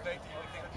updating.